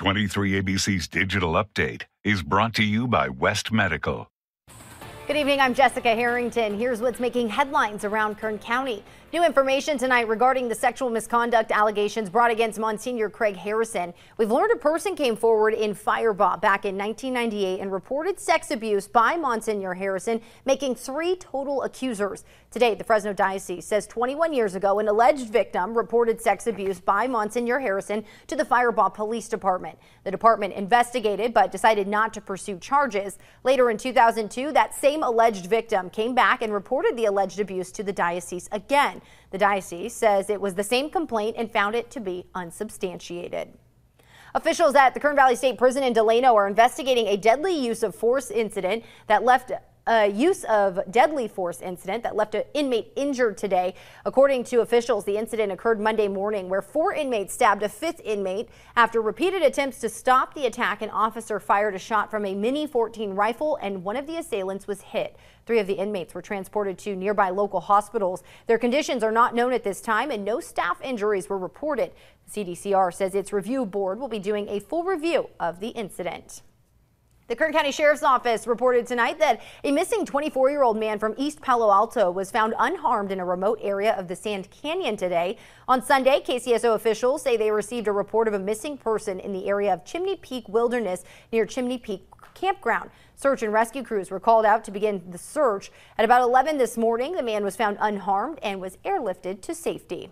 23 ABC's digital update is brought to you by West Medical. Good evening. I'm Jessica Harrington. Here's what's making headlines around Kern County. New information tonight regarding the sexual misconduct allegations brought against Monsignor Craig Harrison. We've learned a person came forward in Firebaugh back in 1998 and reported sex abuse by Monsignor Harrison, making three total accusers. Today, the Fresno Diocese says 21 years ago, an alleged victim reported sex abuse by Monsignor Harrison to the Firebaugh Police Department. The department investigated but decided not to pursue charges. Later in 2002, that same alleged victim came back and reported the alleged abuse to the diocese again. The diocese says it was the same complaint and found it to be unsubstantiated. Officials at the Kern Valley State Prison in Delano are investigating a deadly use of force incident that left a use of deadly force incident that left an inmate injured today. According to officials, the incident occurred Monday morning where four inmates stabbed a fifth inmate. After repeated attempts to stop the attack, an officer fired a shot from a Mini 14 rifle and one of the assailants was hit. Three of the inmates were transported to nearby local hospitals. Their conditions are not known at this time and no staff injuries were reported. The CDCR says its review board will be doing a full review of the incident. The Kern County Sheriff's Office reported tonight that a missing 24 year old man from East Palo Alto was found unharmed in a remote area of the Sand Canyon today. On Sunday, KCSO officials say they received a report of a missing person in the area of Chimney Peak Wilderness near Chimney Peak Campground. Search and rescue crews were called out to begin the search. At about 11 this morning, the man was found unharmed and was airlifted to safety.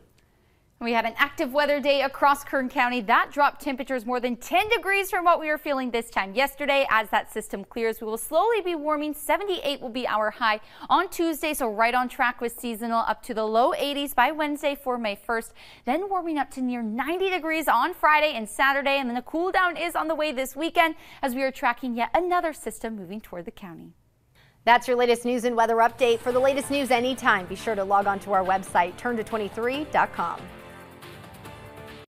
We had an active weather day across Kern County. That dropped temperatures more than 10 degrees from what we were feeling this time yesterday. As that system clears, we will slowly be warming. 78 will be our high on Tuesday, so right on track with seasonal up to the low 80s by Wednesday for May 1st. Then warming up to near 90 degrees on Friday and Saturday. And then a cool down is on the way this weekend as we are tracking yet another system moving toward the county. That's your latest news and weather update. For the latest news anytime, be sure to log on to our website, turn to23.com.